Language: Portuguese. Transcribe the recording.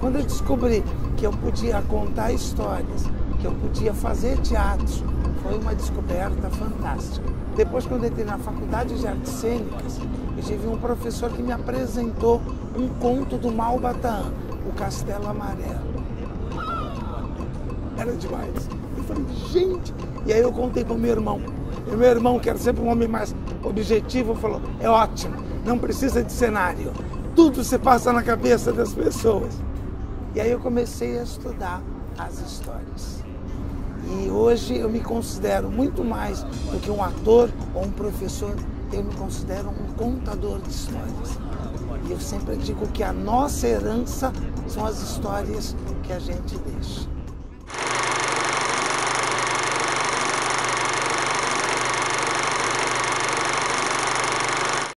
Quando eu descobri que eu podia contar histórias, que eu podia fazer teatro, foi uma descoberta fantástica. Depois, quando eu entrei na Faculdade de Artes Cênicas, eu tive um professor que me apresentou um conto do Malbataan, O Castelo Amarelo. Era demais. Eu falei, gente. E aí eu contei para o meu irmão. E meu irmão, que era sempre um homem mais objetivo, falou: é ótimo, não precisa de cenário. Tudo se passa na cabeça das pessoas. E aí eu comecei a estudar as histórias. E hoje eu me considero muito mais do que um ator ou um professor, eu me considero um contador de histórias. E eu sempre digo que a nossa herança são as histórias que a gente deixa.